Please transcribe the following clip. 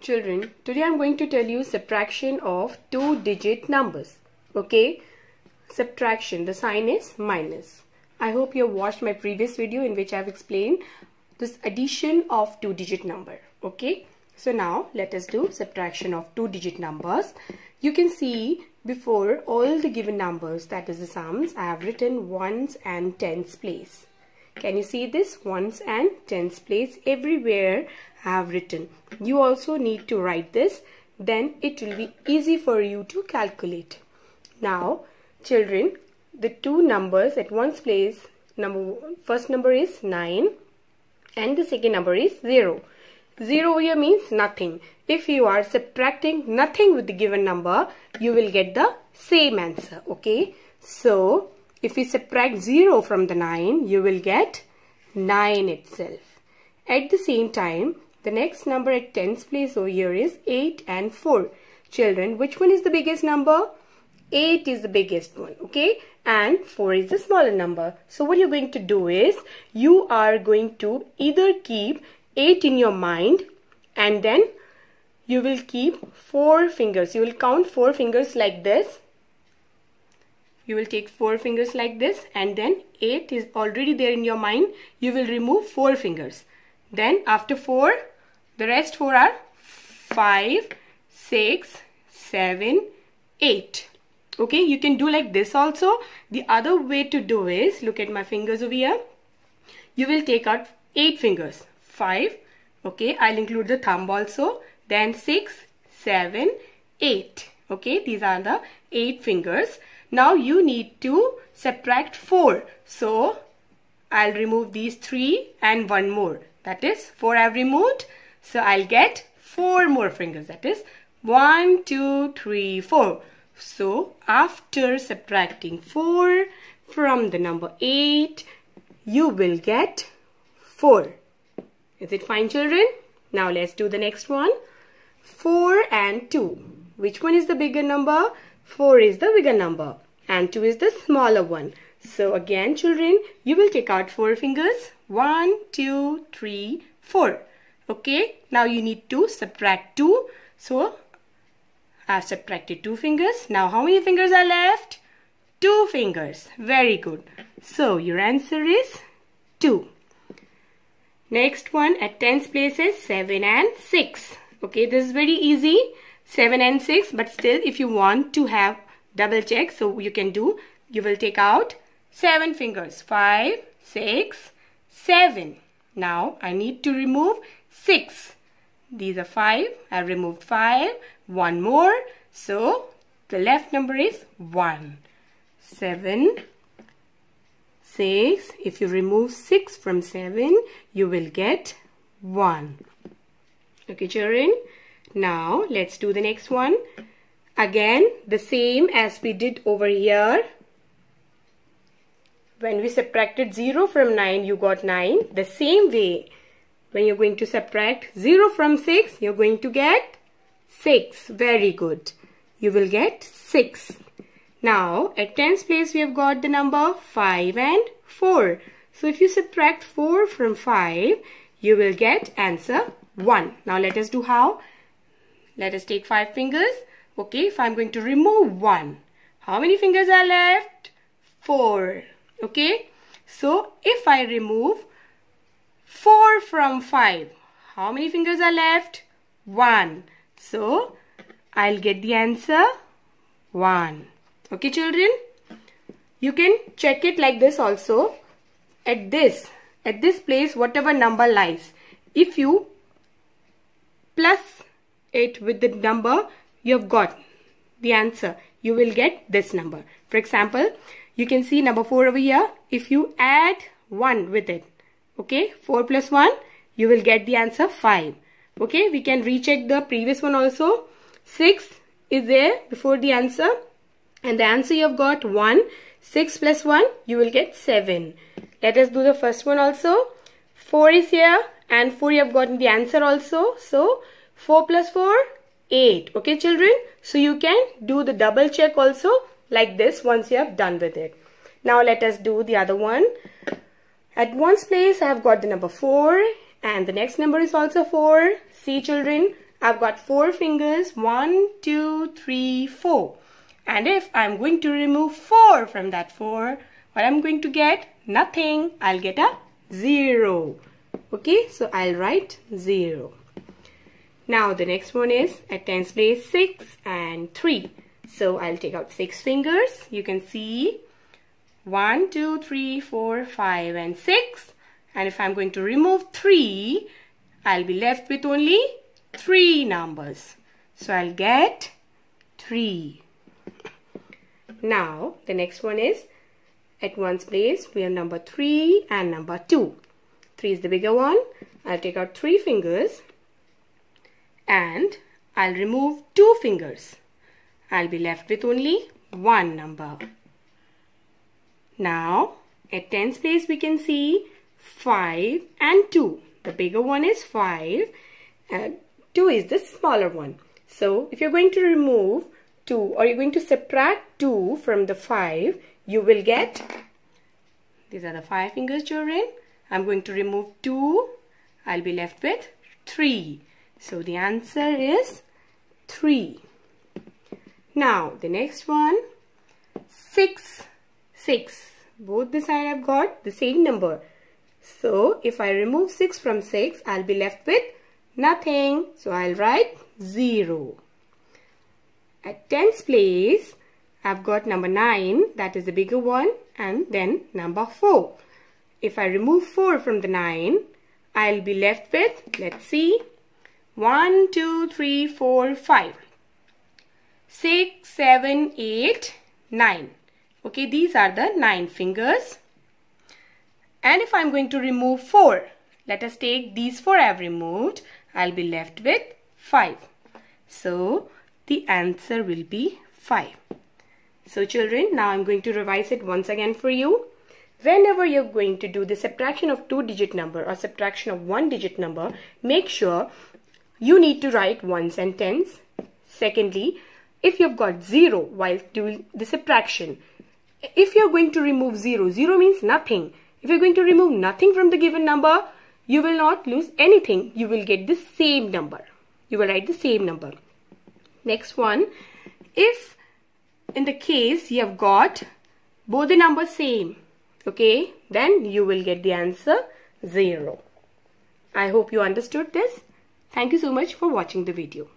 Children, today I'm going to tell you subtraction of two digit numbers. Okay? Subtraction, the sign is minus. I hope you have watched my previous video in which I've explained this addition of two digit number. Okay? So now let us do subtraction of two digit numbers. You can see before all the given numbers that is the sums I have written ones and tens place. Can you see this? Ones and tens place everywhere I have written. You also need to write this. Then it will be easy for you to calculate. Now, children, the two numbers at one's place, number first number is 9 and the second number is 0. 0 here means nothing. If you are subtracting nothing with the given number, you will get the same answer. Okay. So, if we subtract 0 from the 9, you will get 9 itself. At the same time, the next number at tens place over here is 8 and 4. Children, which one is the biggest number? 8 is the biggest one, okay? And 4 is the smaller number. So what you're going to do is, you are going to either keep 8 in your mind and then you will keep 4 fingers. You will count 4 fingers like this you will take four fingers like this and then 8 is already there in your mind. You will remove four fingers. Then after 4 the rest 4 are 5 6 7 8 okay you can do like this also. The other way to do is look at my fingers over here. You will take out 8 fingers. 5 okay I'll include the thumb also. Then six seven eight. Okay these are the 8 fingers now you need to subtract 4. So I'll remove these 3 and one more. That is 4 I've removed. So I'll get 4 more fingers. That is 1, 2, 3, 4. So after subtracting 4 from the number 8, you will get 4. Is it fine children? Now let's do the next one. 4 and 2. Which one is the bigger number? 4 is the bigger number and 2 is the smaller one. So again children, you will take out 4 fingers. 1, 2, 3, 4. Okay, now you need to subtract 2. So I have subtracted 2 fingers. Now how many fingers are left? 2 fingers. Very good. So your answer is 2. Next one at tens places 7 and 6. Okay, this is very easy. 7 and 6 but still if you want to have double check so you can do you will take out seven fingers. Five six seven. Now I need to remove six. These are five. I removed five. One more. So the left number is 1 7 6 if you remove six from seven you will get one. Okay children now let's do the next one Again, the same as we did over here. When we subtracted 0 from 9, you got 9. The same way, when you're going to subtract 0 from 6, you're going to get 6. Very good. You will get 6. Now, at tens place, we have got the number 5 and 4. So, if you subtract 4 from 5, you will get answer 1. Now, let us do how? Let us take 5 fingers Okay, if I'm going to remove 1, how many fingers are left? 4. Okay, so if I remove 4 from 5, how many fingers are left? 1. So, I'll get the answer 1. Okay, children? You can check it like this also. At this, at this place, whatever number lies, if you plus it with the number you have got. The answer you will get this number. For example you can see number 4 over here. If you add 1 with it okay 4 plus 1 you will get the answer 5 okay we can recheck the previous one also. 6 is there before the answer. And the answer you have got 1 6 plus 1 you will get 7 let us do the first one also. 4 is here and 4 you have gotten the answer also. So 4 plus 4 8 okay children so you can do the double check also like this once you have done with it now let us do the other one at one's place I have got the number 4 and the next number is also 4 see children I've got four fingers. One, two, three, four. And if I'm going to remove four from that four, what I'm going to get? Nothing. I'll get a zero. Okay, so I'll write zero. Now the next one is at tens place six and three. So I'll take out six fingers. You can see one, two, three, four, five, and six. And if I'm going to remove three, I'll be left with only three numbers. So I'll get three. Now the next one is at ones place we have number 3 and number 2. 3 is the bigger one. I'll take out 3 fingers and I'll remove 2 fingers. I'll be left with only one number. Now at tens place we can see 5 and 2. The bigger one is 5 and 2 is the smaller one. So if you're going to remove 2 or you're going to subtract 2 from the 5, you will get, these are the 5 fingers children. I'm going to remove 2. I'll be left with 3. So the answer is 3. Now the next one, 6, 6. Both the side I've got the same number. So if I remove 6 from 6, I'll be left with nothing. So I'll write 0. At tens place, I've got number 9, that is the bigger one, and then number 4. If I remove 4 from the 9, I'll be left with, let's see, 1, 2, 3, 4, 5, 6, 7, 8, 9. Okay, these are the 9 fingers. And if I'm going to remove 4, let us take these 4 I've removed, I'll be left with 5. So, the answer will be 5. So children, now I'm going to revise it once again for you. Whenever you're going to do the subtraction of two digit number or subtraction of one digit number, make sure you need to write one sentence. Secondly, if you've got zero while doing the subtraction, if you're going to remove zero, zero means nothing. If you're going to remove nothing from the given number, you will not lose anything. You will get the same number. You will write the same number. Next one, if in the case you have got both the numbers same, okay, then you will get the answer 0. I hope you understood this. Thank you so much for watching the video.